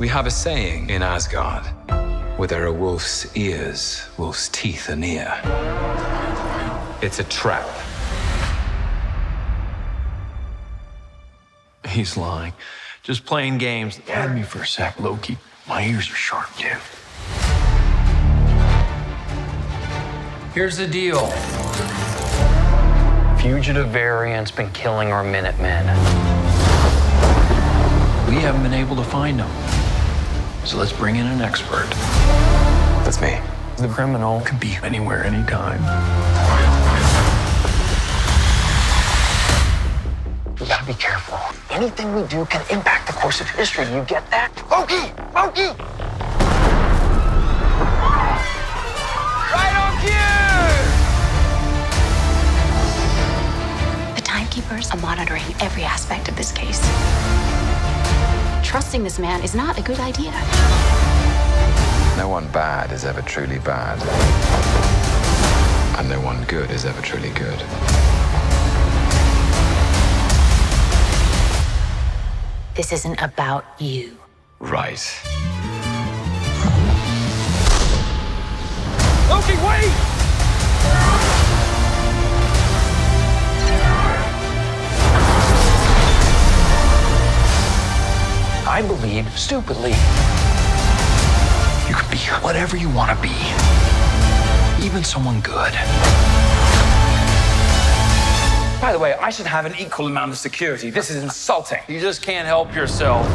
We have a saying in Asgard where there are wolf's ears, wolf's teeth are near. It's a trap. He's lying. Just playing games. Pardon me for a sec, Loki. My ears are sharp, too. Here's the deal. Fugitive variant's been killing our Minutemen. We haven't been able to find them. So let's bring in an expert. That's me. The criminal Could be anywhere, anytime. We gotta be careful. Anything we do can impact the course of history. You get that? Loki! Loki! Right on cue! The timekeepers are monitoring every aspect of this case. Trusting this man is not a good idea. No one bad is ever truly bad. And no one good is ever truly good. This isn't about you. Right. Loki, wait! I believe, stupidly, You can be whatever you want to be. Even someone good. By the way, I should have an equal amount of security. This is insulting. you just can't help yourself.